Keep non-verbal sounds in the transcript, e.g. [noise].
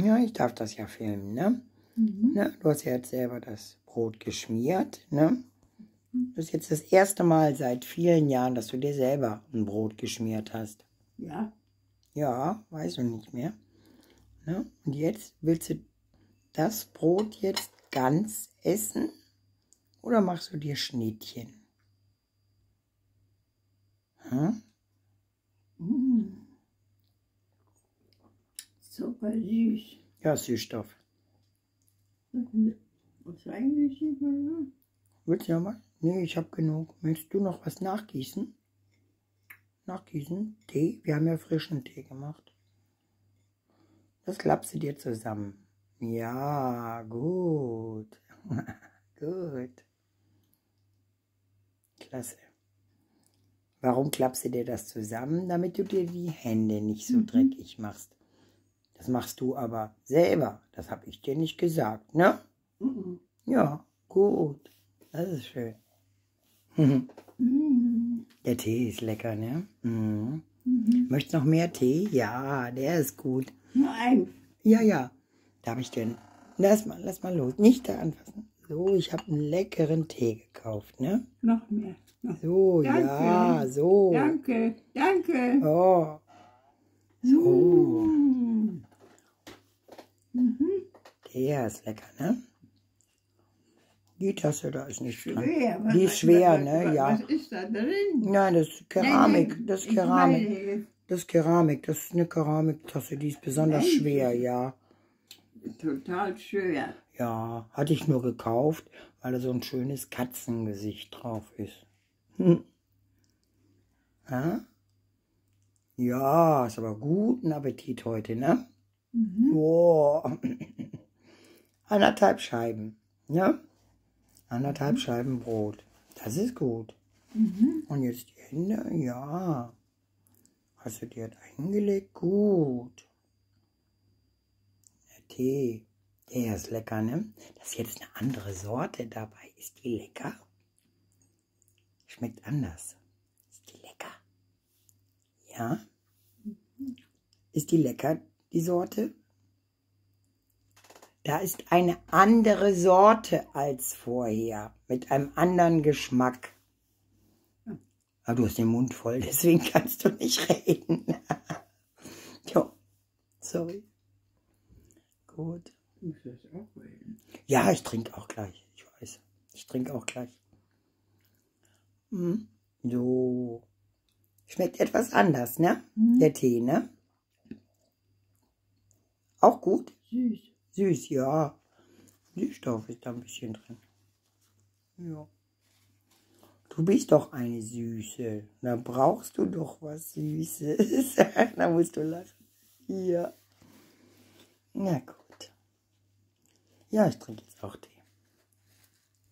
Ja, ich darf das ja filmen, ne? Mhm. ne? Du hast ja jetzt selber das Brot geschmiert, ne? Das ist jetzt das erste Mal seit vielen Jahren, dass du dir selber ein Brot geschmiert hast. Ja. Ja, weißt du nicht mehr. Ne? Und jetzt willst du das Brot jetzt ganz essen oder machst du dir Schnittchen? Hm? Super süß. Ja, Süßstoff. Was eigentlich mehr? Willst du noch mal? Nee, ich habe genug. Willst du noch was nachgießen? Nachgießen? Tee? Wir haben ja frischen Tee gemacht. Das klappst du dir zusammen. Ja, gut. [laughs] gut. Klasse. Warum klappst du dir das zusammen? Damit du dir die Hände nicht so Mhm. dreckig machst. Das machst du aber selber. Das habe ich dir nicht gesagt, ne? Mhm. Ja, gut. Das ist schön. Mhm. Der Tee ist lecker, ne? Mhm. Mhm. Möchtest noch mehr Tee? Ja, der ist gut. Nein. Ja, ja. Darf ich denn? Lass mal, lass mal los. Nicht da anfassen. So, ich habe einen leckeren Tee gekauft, ne? Noch mehr. Noch. So, Danke. ja, so. Danke. Danke. Oh, so. Mm. Mhm. Der ist lecker, ne? Die Tasse da ist nicht dran. Schwer. Die ist schwer, was- ne? was- Ja. Was ist da drin? Nein, das ist Keramik. Nein, nein, Das ist Keramik. Das ist Keramik. Das ist eine Keramiktasse. Die ist besonders Echt? schwer, ja. Total schwer. Ja, hatte ich nur gekauft, weil da so ein schönes Katzengesicht drauf ist. Hm. Ja? ja, ist aber guten Appetit heute, ne? Mhm. Boah. Anderthalb Scheiben, ne? Anderthalb Scheiben Brot. Das ist gut. Mhm. Und jetzt die Hände, ja. Hast du dir das eingelegt? Gut. Der Tee, der ist lecker, ne? Das ist jetzt eine andere Sorte dabei. Ist die lecker? Schmeckt anders. Ist die lecker? Ja? Ist die lecker, die Sorte? Da ist eine andere Sorte als vorher. Mit einem anderen Geschmack. Aber du hast den Mund voll, [laughs] deswegen kannst du nicht reden. [laughs] jo, sorry. Gut. Ja, ich trinke auch gleich. Ich weiß. Ich trinke auch gleich. Hm. So. Schmeckt etwas anders, ne? Mhm. Der Tee, ne? Auch gut? Süß. Süß, ja. Süßstoff ist da ein bisschen drin. Ja. Du bist doch eine Süße. Da brauchst du doch was Süßes. [laughs] da musst du lachen. Ja. Na gut. Ja, ich trinke jetzt auch Tee.